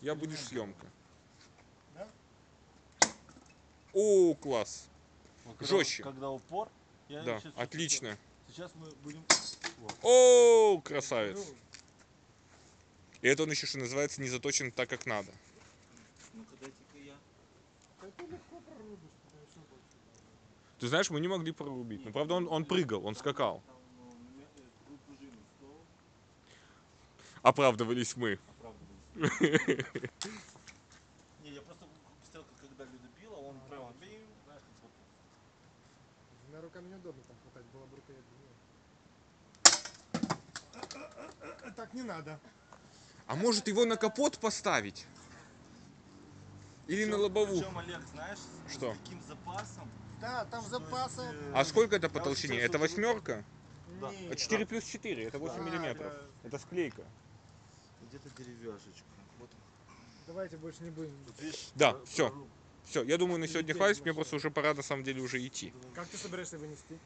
Я будешь съемка. Да? О, класс. Вот когда- Жестче. Когда упор. Я Да, щас- отлично. Сейчас мы будем. Вот. О, красавец. И это он еще, что называется, не заточен так, как надо. Ну-ка дайте-ка я. ты легко прорубишь. Ты знаешь, мы не могли прорубить. Но правда он, он прыгал, он скакал. Э, стол, Оправдывались мы. Не, я просто стрелка, когда Люда била, он прямо бим, знаешь, как вот. На руками неудобно там хватать, было бы рукоять длиннее. Так не надо. А может его на капот поставить? Или на лобовуху? Причем, Олег, знаешь, с- Что? с таким запасом. Да, там запаса. э, А сколько это по толщине? Это восьмерка? Да. Нет. А 4 плюс 4, это 8 Да, миллиметров. Это склейка. Где-то деревяшечка. Вот. Давайте больше не будем. Тут видишь, Да, про- проруб. Все, я думаю, на сегодня хватит. Мне просто уже пора на самом деле уже идти. Как ты собираешься вынести?